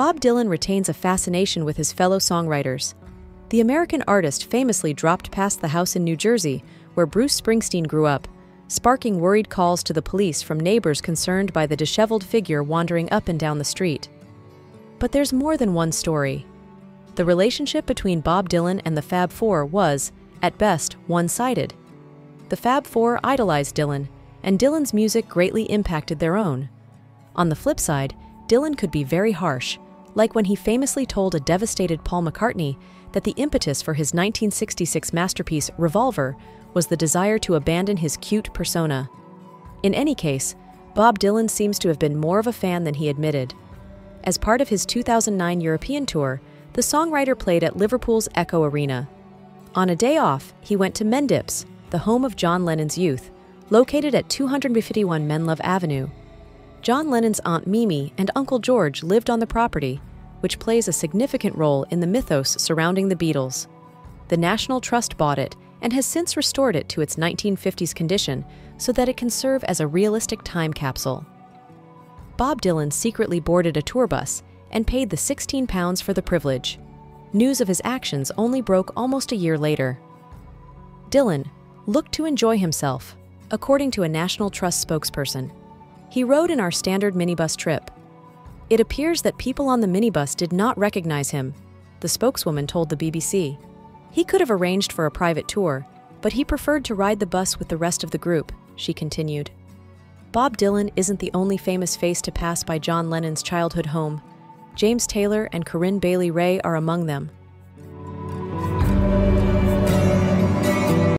Bob Dylan retains a fascination with his fellow songwriters. The American artist famously dropped past the house in New Jersey, where Bruce Springsteen grew up, sparking worried calls to the police from neighbors concerned by the disheveled figure wandering up and down the street. But there's more than one story. The relationship between Bob Dylan and the Fab Four was, at best, one sided. The Fab Four idolized Dylan, and Dylan's music greatly impacted their own. On the flip side, Dylan could be very harsh, like when he famously told a devastated Paul McCartney that the impetus for his 1966 masterpiece, Revolver, was the desire to abandon his cute persona. In any case, Bob Dylan seems to have been more of a fan than he admitted. As part of his 2009 European tour, the songwriter played at Liverpool's Echo Arena. On a day off, he went to Mendips, the home of John Lennon's youth, located at 251 Menlove Avenue, John Lennon's Aunt Mimi and Uncle George lived on the property, which plays a significant role in the mythos surrounding the Beatles. The National Trust bought it and has since restored it to its 1950s condition so that it can serve as a realistic time capsule. Bob Dylan secretly boarded a tour bus and paid the 16 pounds for the privilege. News of his actions only broke almost a year later. Dylan looked to enjoy himself, according to a National Trust spokesperson. He rode in our standard minibus trip. It appears that people on the minibus did not recognize him, the spokeswoman told the BBC. He could have arranged for a private tour, but he preferred to ride the bus with the rest of the group, she continued. Bob Dylan isn't the only famous face to pass by John Lennon's childhood home. James Taylor and Corinne Bailey Rae are among them.